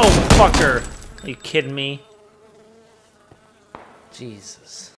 Oh, fucker. Are you kidding me? Jesus.